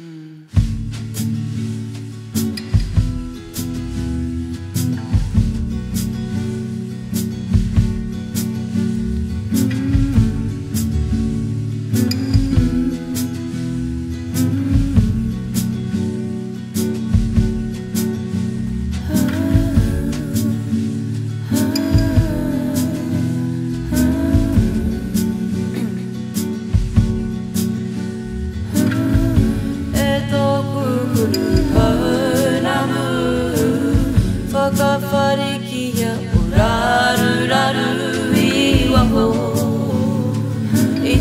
Mm.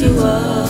to us.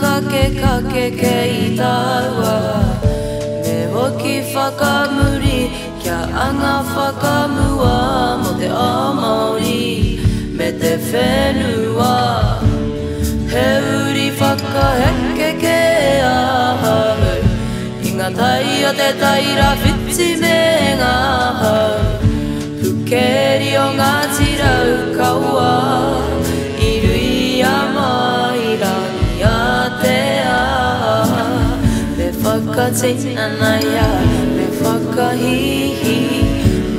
ka ke ka ke ke i tāua Me hoki whakamuri Kia anga whakamua Mo te a Māori Me te whenua He uri whakaheke ke a ahau I ngā tai o te taira whiti me ngā hau Pukeri o ngā tirau kaua he he, he he,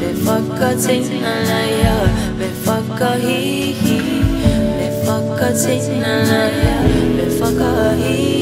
Lefakatin anaya Lefakahihi Lefakatin anaya Lefakahihi Lefakatin he he.